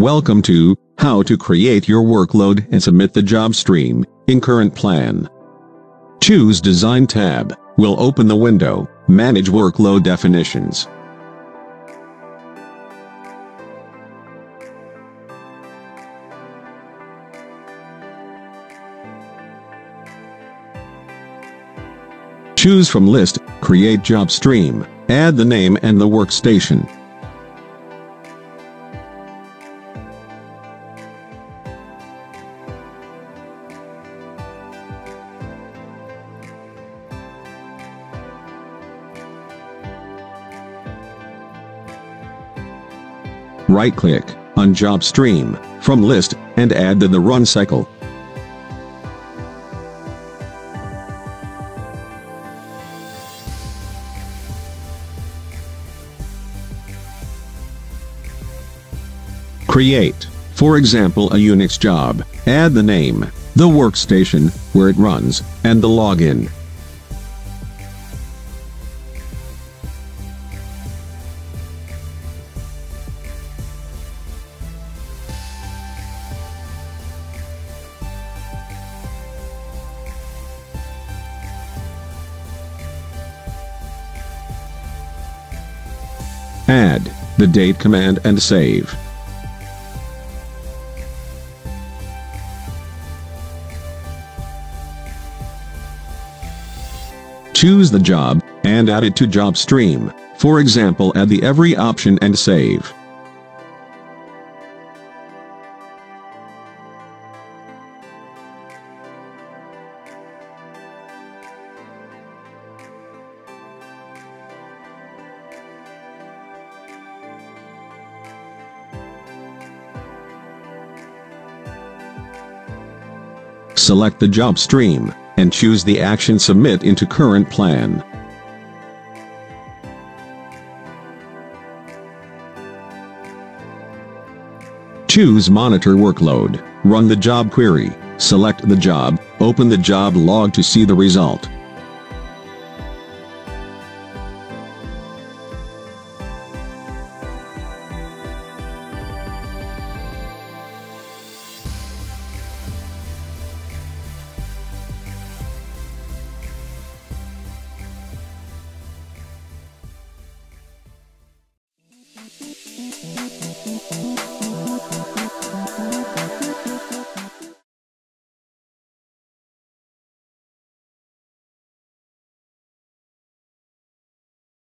Welcome to How to Create Your Workload and Submit the Job Stream in Current Plan. Choose Design tab, will open the window, Manage Workload Definitions. Choose from list, create job stream, add the name and the workstation. Right-click on Job Stream from List and add to the Run cycle. Create, for example a Unix job, add the name, the workstation, where it runs, and the login. Add the date command and save. Choose the job, and add it to job stream, for example add the every option and save. Select the job stream, and choose the action Submit into Current Plan. Choose Monitor Workload, run the job query, select the job, open the job log to see the result. Música